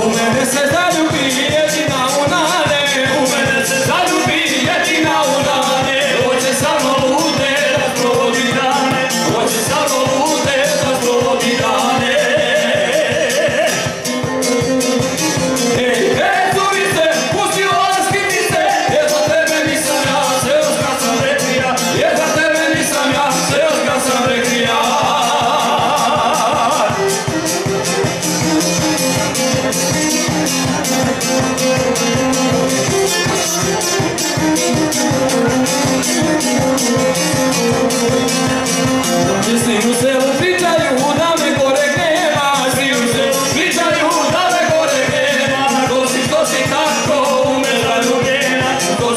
o meu necessário que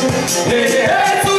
Yeah.